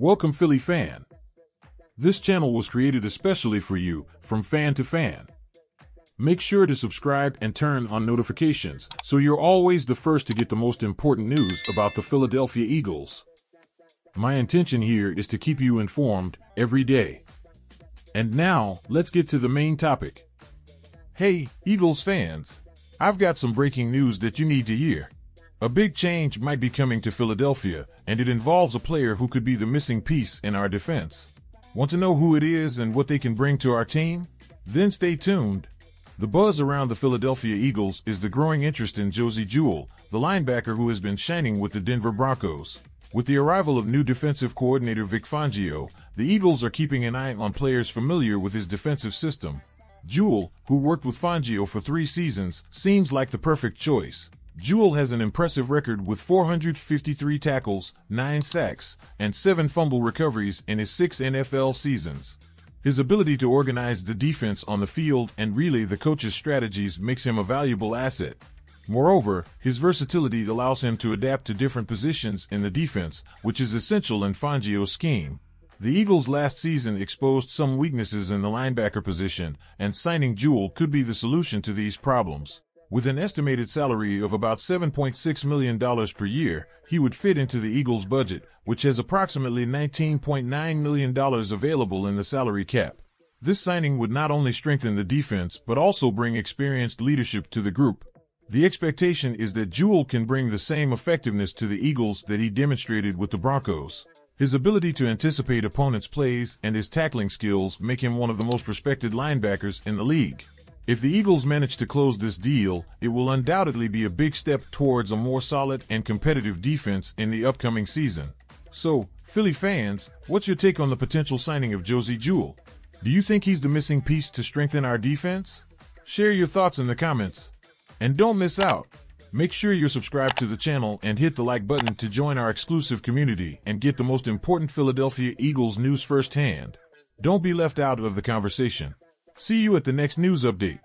Welcome Philly fan. This channel was created especially for you, from fan to fan. Make sure to subscribe and turn on notifications so you're always the first to get the most important news about the Philadelphia Eagles. My intention here is to keep you informed every day. And now, let's get to the main topic. Hey, Eagles fans, I've got some breaking news that you need to hear. A big change might be coming to Philadelphia, and it involves a player who could be the missing piece in our defense. Want to know who it is and what they can bring to our team? Then stay tuned. The buzz around the Philadelphia Eagles is the growing interest in Josey Jewell, the linebacker who has been shining with the Denver Broncos. With the arrival of new defensive coordinator Vic Fangio, the Eagles are keeping an eye on players familiar with his defensive system. Jewell, who worked with Fangio for three seasons, seems like the perfect choice. Jewell has an impressive record with 453 tackles, 9 sacks, and 7 fumble recoveries in his six NFL seasons. His ability to organize the defense on the field and relay the coach's strategies makes him a valuable asset. Moreover, his versatility allows him to adapt to different positions in the defense, which is essential in Fangio's scheme. The Eagles last season exposed some weaknesses in the linebacker position, and signing Jewell could be the solution to these problems. With an estimated salary of about $7.6 million per year, he would fit into the Eagles' budget, which has approximately $19.9 million available in the salary cap. This signing would not only strengthen the defense, but also bring experienced leadership to the group. The expectation is that Jewell can bring the same effectiveness to the Eagles that he demonstrated with the Broncos. His ability to anticipate opponents' plays and his tackling skills make him one of the most respected linebackers in the league. If the Eagles manage to close this deal, it will undoubtedly be a big step towards a more solid and competitive defense in the upcoming season. So, Philly fans, what's your take on the potential signing of Josey Jewell? Do you think he's the missing piece to strengthen our defense? Share your thoughts in the comments. And don't miss out. Make sure you're subscribed to the channel and hit the like button to join our exclusive community and get the most important Philadelphia Eagles news firsthand. Don't be left out of the conversation. See you at the next news update.